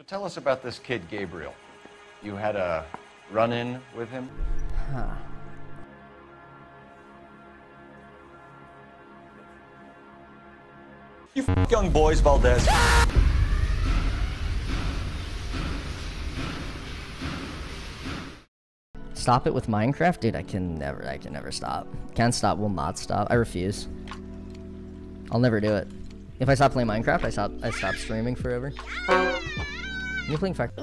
So tell us about this kid, Gabriel. You had a run in with him? Huh. You f- young boys, Valdez. Stop it with Minecraft? Dude, I can never, I can never stop. Can't stop, will not stop. I refuse. I'll never do it. If I stop playing Minecraft, I stop, I stop streaming forever. You're playing Fact.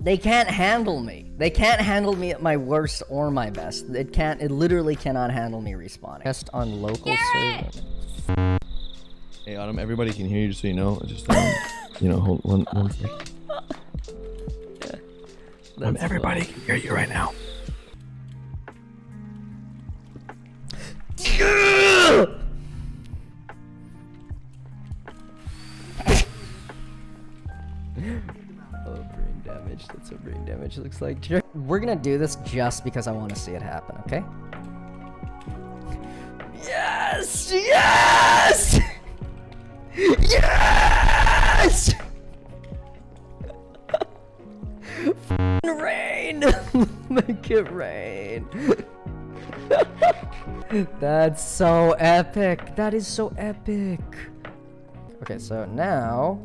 They can't handle me. They can't handle me at my worst or my best. It can't, it literally cannot handle me respawning. Test on local server. Hey, Autumn, everybody can hear you, just so you know. Just, um, you know, hold one, one second. Um, everybody can hear you right now. Damage. That's what brain damage looks like. We're gonna do this just because I want to see it happen, okay? Yes! Yes! Yes! Rain! Make it rain. That's so epic. That is so epic. Okay, so now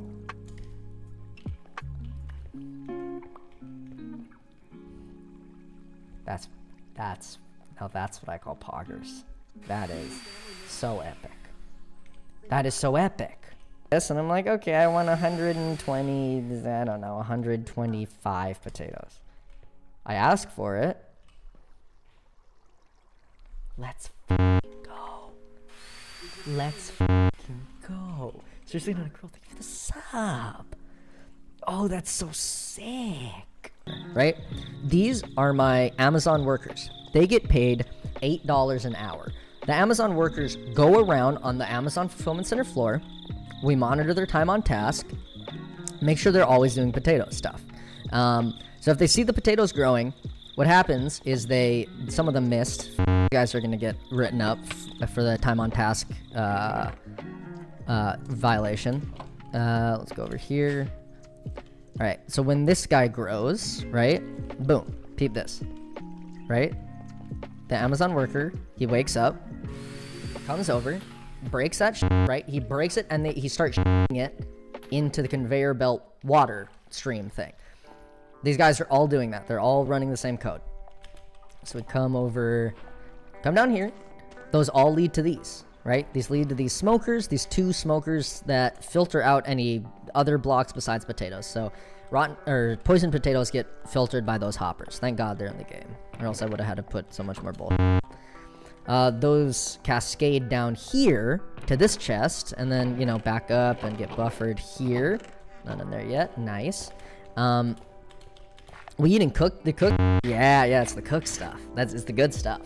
that's now that's what I call poggers. That is so epic. That is so epic. Yes, and I'm like, okay, I want 120, I don't know, 125 potatoes. I ask for it. Let's go. Let's go. Seriously, not a girl. Thank you for the sub. Oh, that's so sick. Right? These are my Amazon workers. They get paid $8 an hour. The Amazon workers go around on the Amazon Fulfillment Center floor. We monitor their time on task, make sure they're always doing potato stuff. Um, so if they see the potatoes growing, what happens is they, some of them missed. You guys are going to get written up for the time on task uh, uh, violation. Uh, let's go over here. All right, so when this guy grows, right? Boom, peep this, right? The Amazon worker, he wakes up, comes over, breaks that right? He breaks it and they, he starts it into the conveyor belt water stream thing. These guys are all doing that. They're all running the same code. So we come over, come down here. Those all lead to these, right? These lead to these smokers, these two smokers that filter out any other blocks besides potatoes. So rotten or poisoned potatoes get filtered by those hoppers. Thank God they're in the game, or else I would have had to put so much more bull. Uh, those cascade down here to this chest, and then you know back up and get buffered here. Not in there yet. Nice. Um, we eating cook the cook? Yeah, yeah, it's the cook stuff. That's it's the good stuff.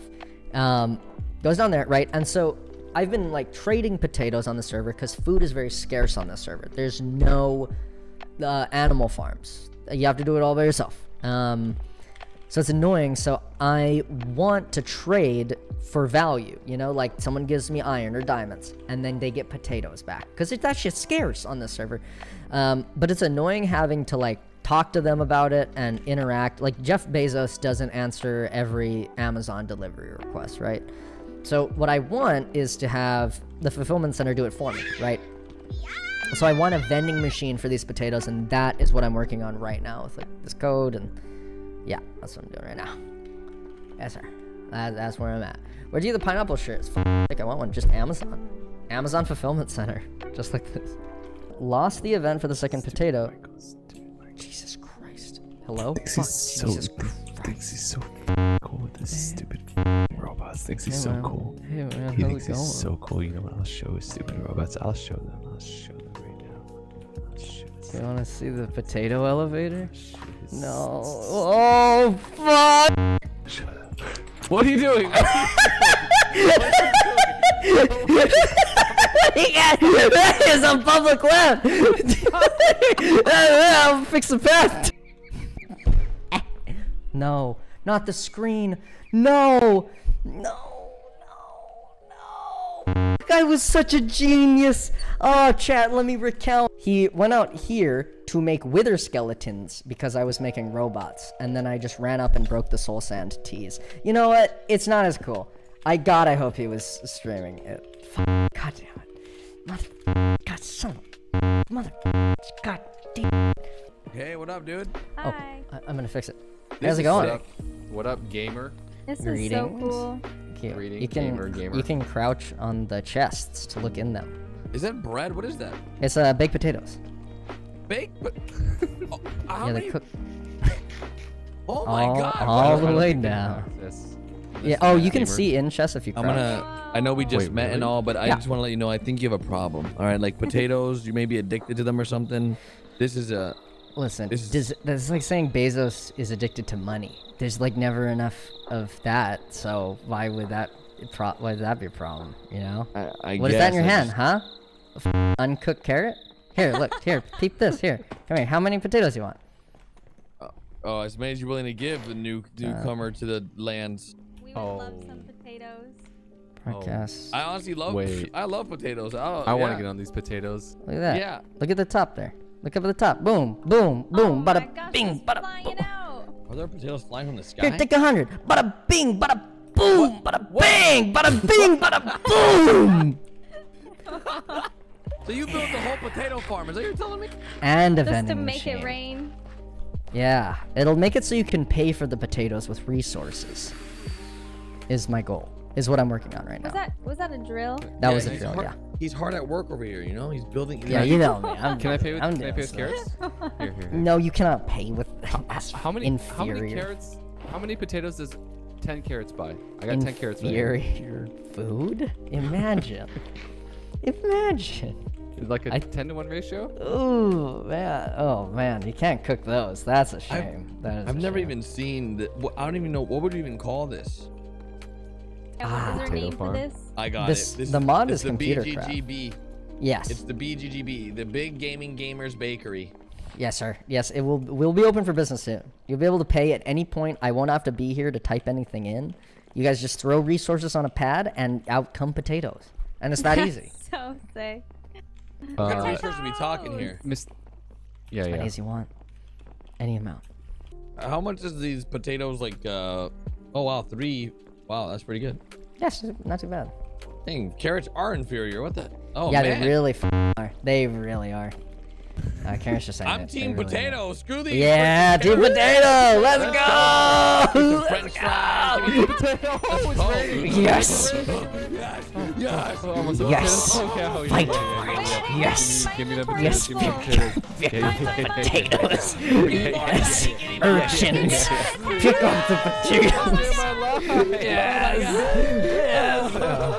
Um, goes down there, right? And so I've been like trading potatoes on the server because food is very scarce on this server. There's no uh, animal farms. You have to do it all by yourself. Um, so it's annoying. So I want to trade for value. You know, like someone gives me iron or diamonds, and then they get potatoes back because that shit's scarce on this server. Um, but it's annoying having to like talk to them about it and interact. Like Jeff Bezos doesn't answer every Amazon delivery request, right? So what I want is to have the fulfillment center do it for me, right? So I want a vending machine for these potatoes, and that is what I'm working on right now with like this code, and yeah, that's what I'm doing right now. Yes, sir. That, that's where I'm at. Where'd you get the pineapple shirts? I think I want one. Just Amazon. Amazon Fulfillment Center. Just like this. Lost the event for the second potato. Jesus Christ. Hello? This Fuck, he's so, Jesus thinks he's so cool this stupid robots. Thinks he's Hey, so man. cool. Hey, man, He thinks it going? he's so cool. You know what? I'll show his stupid robots. I'll show them. I'll show them right now. I'll You want to see the potato elevator? No. Oh, fuck! Shut up. What are you doing? that is a public web! I'll fix the path! no, not the screen. No! No, no, no. guy was such a genius. Oh, chat, let me recount. He went out here to make wither skeletons because I was making robots, and then I just ran up and broke the soul sand tease. You know what? It's not as cool. I God, I hope he was streaming it. F- God damn it, mother, God, son, of- mother, God damn. Hey, what up, dude? Oh, Hi. I- I'm gonna fix it. This How's it going? sick. What up, gamer? This is so cool. You, Greeting, you can gamer, gamer. you can crouch on the chests to look in them. Is that bread? What is that? It's uh, baked potatoes. Baked? But oh, how yeah, many? cook Oh my all, god! all the way down. Yeah. Oh, you can see in chests if you Crouch. I'm gonna. I know we just Wait, met and all, but I Yeah. just want to let you know I think you have a problem. All right, like potatoes, you may be addicted to them or something. This is a. Listen, This is- does, that's like saying Bezos is addicted to money. There's like never enough of that, so why would that pro- why would that be a problem? You know? I, I What is that in your I hand, just- huh? A f- uncooked carrot? Here, look, here, peep this. Here, come here. How many potatoes you want? Oh, as many as you're willing to give the new Uh, newcomer to the lands. We would love some Oh. potatoes. Podcast. I honestly love. Wait. I love potatoes. Oh, I want to get on these potatoes. Look at that. Yeah. Look at the top there. Look up at the top. Boom, boom, boom. oh bada gosh, bing, bada boom. out. Are there potatoes flying from the sky? Here, take a hundred. Bada bing, bada boom, bada bing, bada bing, bada boom. so you built the whole potato farm? Is that what you're telling me? And a Just to vending make machine. it rain. Yeah, it'll make it so you can pay for the potatoes with resources. Is my goal. Is what I'm working on right now. Was that was that a drill? That Yeah, was a drill, yeah. He's hard at work over here. You know, he's building. Yeah, you know me. I'm, Can I pay with? I'm can I pay with carrots? Here, here. here. No, you cannot pay with. That's How many? inferior. How many carrots? How many potatoes does ten carrots buy? I got ten carrots. right here. Inferior food? Imagine. Imagine. It's like a I- ten to one ratio. Ooh, man. Oh, man. You can't cook those. That's a shame. that is I've a never shame. even seen the. wh- I don't even know what would we even call this. And Ah, what is there a potato for farm. this? I got This- it. This the mod is the computer craft. BGGB. Yes. It's the BGGB, the Big Gaming Gamers Bakery. Yes, sir. Yes, it will. Will be open for business soon. You'll be able to pay at any point. I won't have to be here to type anything in. You guys just throw resources on a pad, and out come potatoes, and it's that easy. so sick. What kind of resources are we talking here? Miss. Yeah, As yeah. many as you want, any amount. How much is these potatoes like? uh Oh wow, three. Wow, that's pretty good. Yes, not too bad. Dang, carrots are inferior. What the? Oh yeah, man. they really f- are. They really are. Uh, Karen's just saying I'm it. Team really are. potato. Screw these. Yeah, team potato. Let's go. Some French fries. Give me some potatoes. Oh, Yes. Yes. Yes. potato. Okay, oh, yeah, Fight. Yes. Give me the potatoes. Yes, Give me the potatoes. Pick up the yeah, yeah, yeah. potatoes. Yes, urchins.